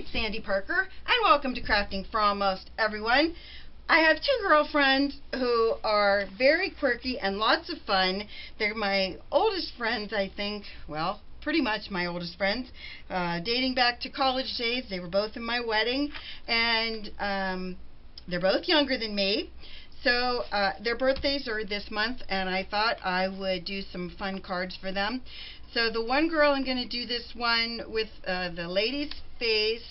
it's Sandy Parker, and welcome to Crafting for Almost Everyone. I have two girlfriends who are very quirky and lots of fun. They're my oldest friends, I think. Well, pretty much my oldest friends, uh, dating back to college days. They were both in my wedding, and um, they're both younger than me. So uh, their birthdays are this month, and I thought I would do some fun cards for them. So the one girl, I'm going to do this one with uh, the lady's face.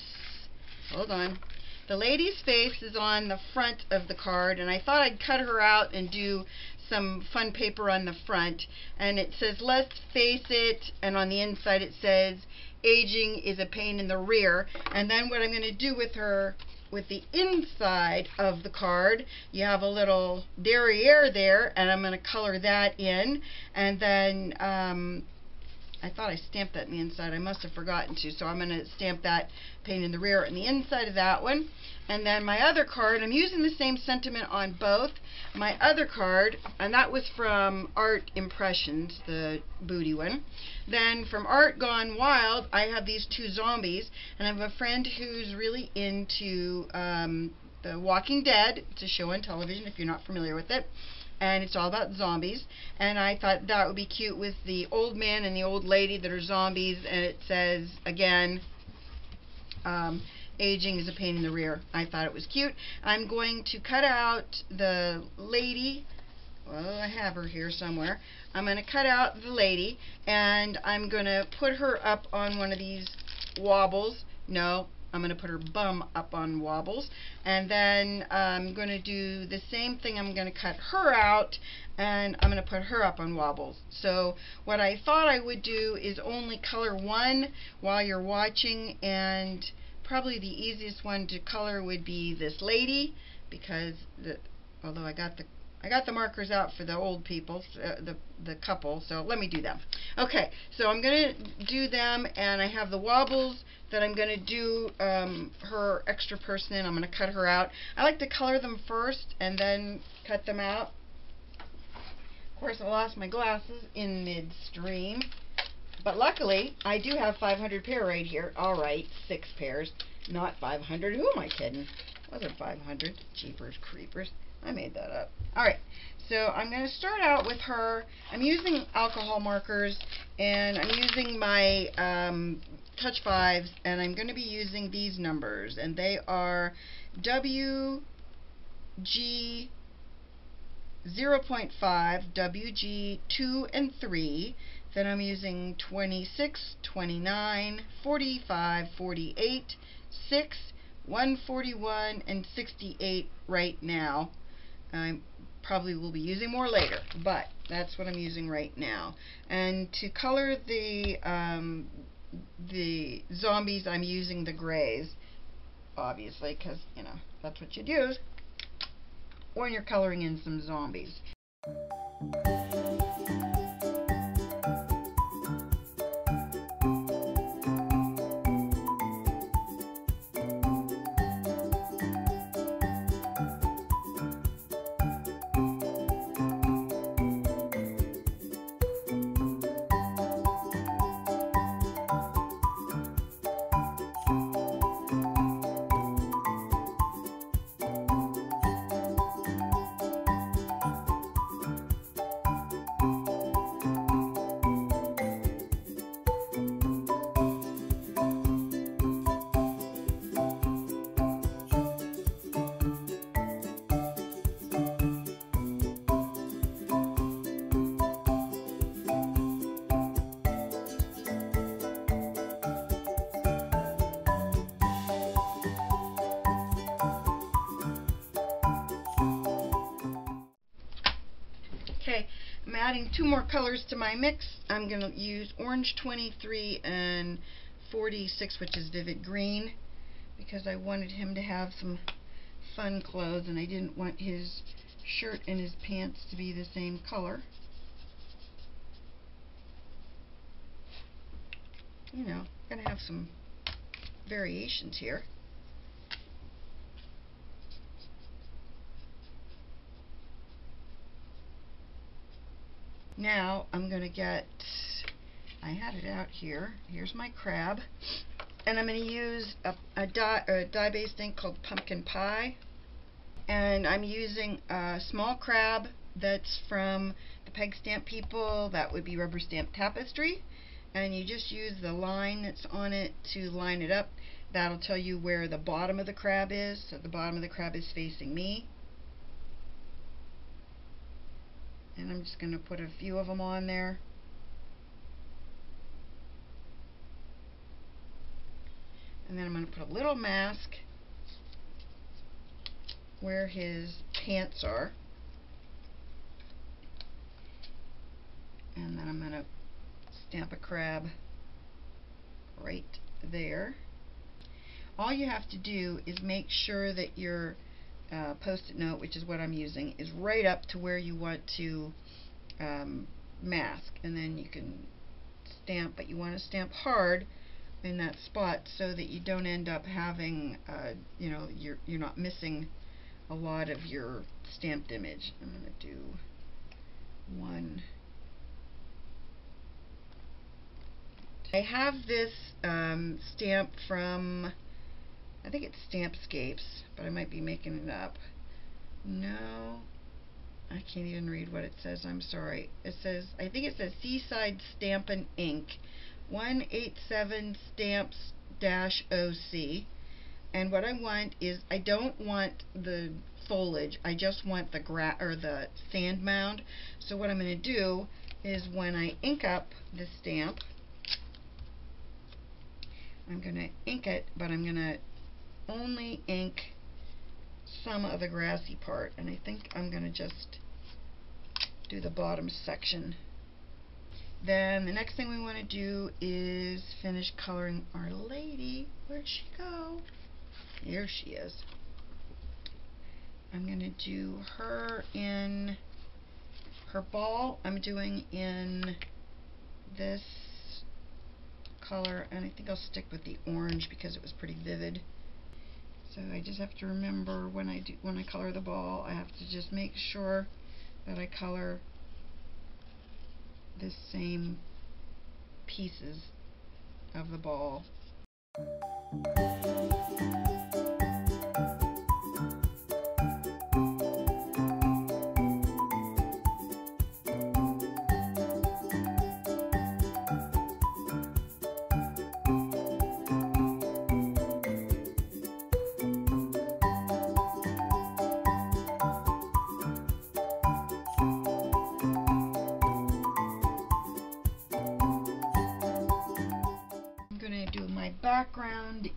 Hold on. The lady's face is on the front of the card, and I thought I'd cut her out and do some fun paper on the front. And it says, let's face it, and on the inside it says, aging is a pain in the rear. And then what I'm going to do with her with the inside of the card, you have a little derriere there, and I'm going to color that in. And then um, I thought I stamped that in the inside. I must have forgotten to, so I'm going to stamp that paint in the rear and the inside of that one. And then my other card, I'm using the same sentiment on both. My other card, and that was from Art Impressions, the booty one. Then from Art Gone Wild, I have these two zombies, and I have a friend who's really into um, The Walking Dead. It's a show on television if you're not familiar with it and it's all about zombies. And I thought that would be cute with the old man and the old lady that are zombies, and it says again, um, aging is a pain in the rear. I thought it was cute. I'm going to cut out the lady. Well, I have her here somewhere. I'm going to cut out the lady, and I'm going to put her up on one of these wobbles. No, I'm going to put her bum up on wobbles. And then I'm going to do the same thing. I'm going to cut her out and I'm going to put her up on wobbles. So what I thought I would do is only color one while you're watching and probably the easiest one to color would be this lady because the, although I got the I got the markers out for the old people, uh, the the couple, so let me do them. Okay, so I'm going to do them, and I have the wobbles that I'm going to do um, her extra person in. I'm going to cut her out. I like to color them first and then cut them out. Of course, I lost my glasses in midstream. But luckily, I do have 500 pair right here. All right, six pairs, not 500. Who am I kidding? Wasn't 500. Jeepers creepers. I made that up. Alright, so I'm going to start out with her. I'm using alcohol markers, and I'm using my um, Touch 5s, and I'm going to be using these numbers, and they are W, G, 0.5, WG 2 and 3, then I'm using 26, 29, 45, 48, 6, 141, and 68 right now. I probably will be using more later, but that's what I'm using right now. And to color the um, the zombies, I'm using the grays, obviously, because, you know, that's what you'd use when you're coloring in some zombies. Adding two more colors to my mix. I'm going to use orange 23 and 46, which is vivid green, because I wanted him to have some fun clothes, and I didn't want his shirt and his pants to be the same color. You know, going to have some variations here. Now I'm going to get, I had it out here, here's my crab, and I'm going to use a, a dye, dye-based ink called Pumpkin Pie. And I'm using a small crab that's from the Peg Stamp people. That would be Rubber Stamp Tapestry. And you just use the line that's on it to line it up. That'll tell you where the bottom of the crab is. So the bottom of the crab is facing me. And I'm just going to put a few of them on there. And then I'm going to put a little mask where his pants are. And then I'm going to stamp a crab right there. All you have to do is make sure that your uh, post-it note, which is what I'm using, is right up to where you want to um, mask. And then you can stamp, but you want to stamp hard in that spot so that you don't end up having, uh, you know, you're, you're not missing a lot of your stamped image. I'm going to do one. I have this um, stamp from, I think it's Stampscapes, but I might be making it up. No, I can't even read what it says. I'm sorry. It says, I think it says Seaside Stampin' Inc. 187 stamps OC and what I want is I don't want the foliage I just want the gra or the sand mound so what I'm going to do is when I ink up the stamp I'm going to ink it but I'm going to only ink some of the grassy part and I think I'm going to just do the bottom section then the next thing we want to do is finish coloring our lady. Where'd she go? Here she is. I'm going to do her in her ball. I'm doing in this color and I think I'll stick with the orange because it was pretty vivid. So I just have to remember when I do when I color the ball I have to just make sure that I color the same pieces of the ball.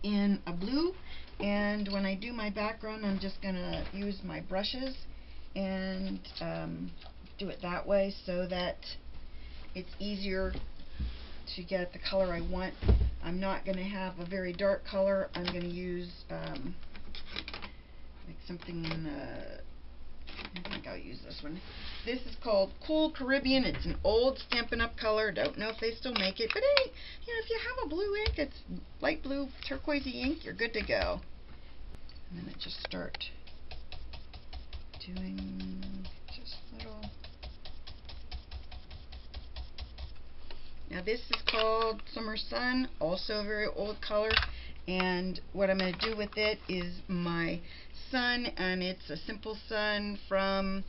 In a blue and when I do my background I'm just going to use my brushes and um, do it that way so that it's easier to get the color I want. I'm not going to have a very dark color. I'm going to use um, like something I think I'll use this one. This is called Cool Caribbean. It's an old Stampin' Up! color. Don't know if they still make it. But hey, you know, if you have a blue ink, it's light blue turquoisey ink, you're good to go. And then I just start doing just little... Now this is called Summer Sun, also a very old color. And what I'm going to do with it is my sun, and it's a simple sun from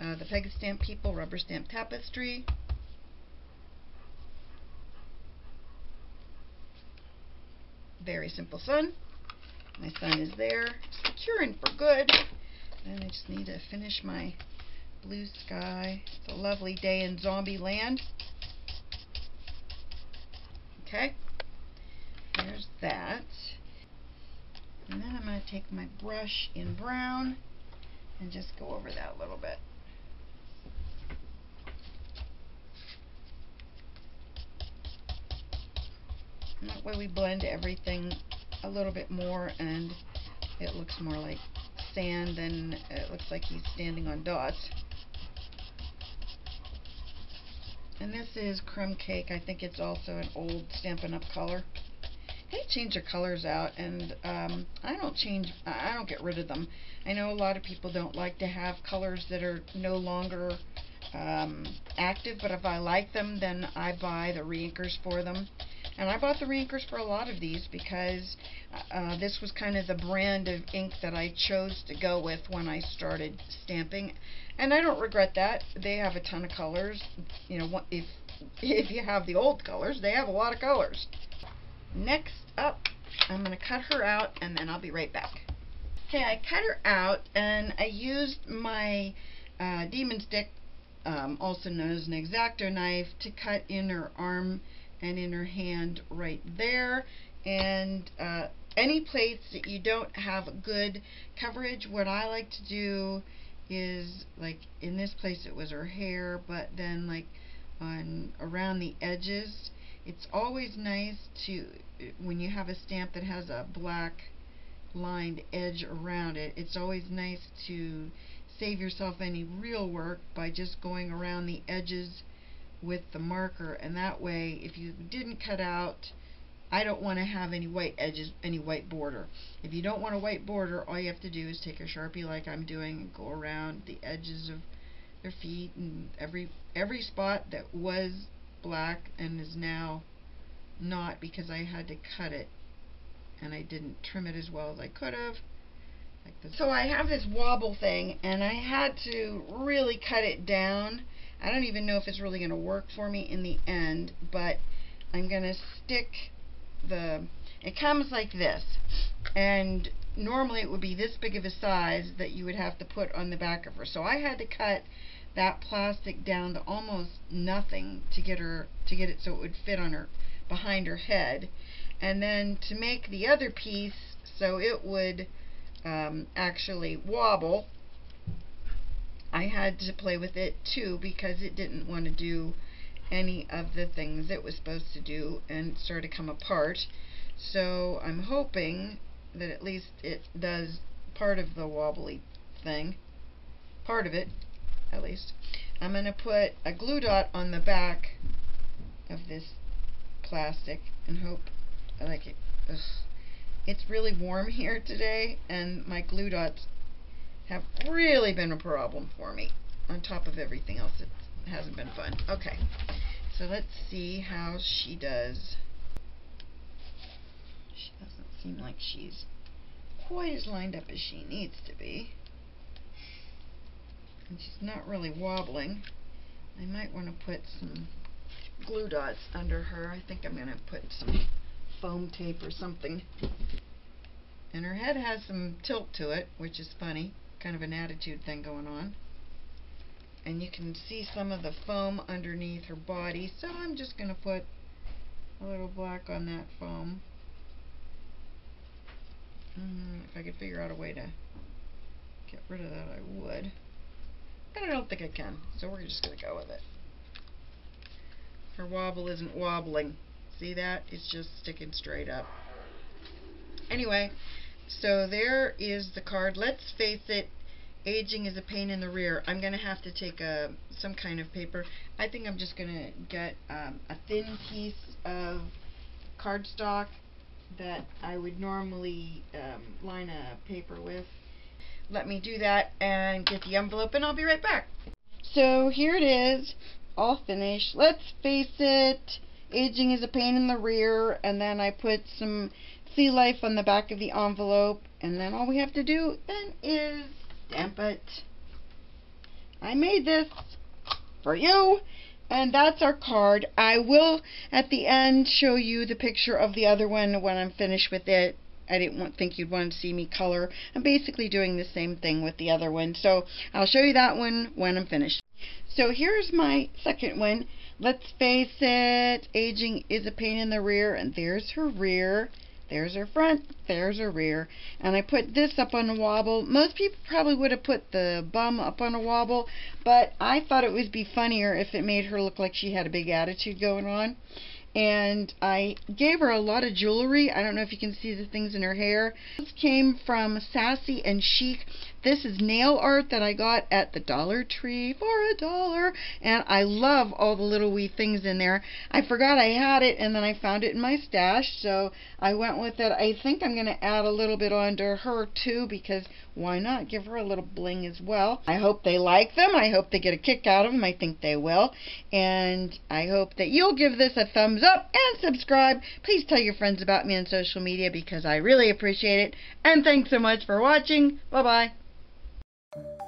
uh, the Peg Stamp People Rubber Stamp Tapestry. Very simple sun. My sun is there, secure and for good. And I just need to finish my blue sky. It's a lovely day in zombie land. Okay, there's that. And then I'm going to take my brush in brown and just go over that a little bit. And that way we blend everything a little bit more and it looks more like sand than it looks like he's standing on dots. And this is crumb cake. I think it's also an old Stampin' Up! color they change their colors out and um, I don't change I don't get rid of them I know a lot of people don't like to have colors that are no longer um, active but if I like them then I buy the reinkers for them And I bought the Reinkers for a lot of these because uh, this was kind of the brand of ink that I chose to go with when I started stamping. And I don't regret that. They have a ton of colors. You know, if if you have the old colors, they have a lot of colors. Next up, I'm going to cut her out and then I'll be right back. Okay, I cut her out and I used my uh, demon stick, um, also known as an X-Acto knife, to cut in her arm and in her hand right there. And uh, any plates that you don't have good coverage, what I like to do is, like in this place it was her hair, but then like on around the edges, it's always nice to, when you have a stamp that has a black lined edge around it, it's always nice to save yourself any real work by just going around the edges with the marker. And that way if you didn't cut out I don't want to have any white edges any white border. If you don't want a white border all you have to do is take a sharpie like I'm doing and go around the edges of their feet and every every spot that was black and is now not because I had to cut it and I didn't trim it as well as I could have. Like so I have this wobble thing and I had to really cut it down. I don't even know if it's really going to work for me in the end, but I'm going to stick the, it comes like this, and normally it would be this big of a size that you would have to put on the back of her. So I had to cut that plastic down to almost nothing to get her, to get it so it would fit on her, behind her head. And then to make the other piece so it would um, actually wobble I had to play with it too because it didn't want to do any of the things it was supposed to do and start to come apart. So I'm hoping that at least it does part of the wobbly thing part of it at least I'm going to put a glue dot on the back of this plastic and hope I like it. Ugh. It's really warm here today, and my glue dots have really been a problem for me. On top of everything else, it hasn't been fun. Okay, so let's see how she does. She doesn't seem like she's quite as lined up as she needs to be. And she's not really wobbling. I might want to put some glue dots under her. I think I'm going to put some foam tape or something. And her head has some tilt to it, which is funny. Kind of an attitude thing going on. And you can see some of the foam underneath her body, so I'm just going to put a little black on that foam. Mm, if I could figure out a way to get rid of that, I would. But I don't think I can, so we're just going to go with it. Her wobble isn't wobbling. See that? It's just sticking straight up. Anyway, so there is the card. Let's face it, aging is a pain in the rear. I'm going to have to take a some kind of paper. I think I'm just going to get um, a thin piece of cardstock that I would normally um, line a paper with. Let me do that and get the envelope and I'll be right back. So here it is, all finished. Let's face it, aging is a pain in the rear, and then I put some sea life on the back of the envelope, and then all we have to do then is stamp it. I made this for you, and that's our card. I will, at the end, show you the picture of the other one when I'm finished with it. I didn't want, think you'd want to see me color. I'm basically doing the same thing with the other one, so I'll show you that one when I'm finished. So here's my second one. Let's face it, aging is a pain in the rear, and there's her rear. There's her front, there's her rear. And I put this up on a wobble. Most people probably would have put the bum up on a wobble, but I thought it would be funnier if it made her look like she had a big attitude going on and I gave her a lot of jewelry. I don't know if you can see the things in her hair. This came from Sassy and Chic. This is nail art that I got at the Dollar Tree for a dollar, and I love all the little wee things in there. I forgot I had it, and then I found it in my stash, so I went with it. I think I'm going to add a little bit onto her, too, because why not give her a little bling as well? I hope they like them. I hope they get a kick out of them. I think they will. And I hope that you'll give this a thumbs up and subscribe. Please tell your friends about me on social media because I really appreciate it. And thanks so much for watching. Bye bye.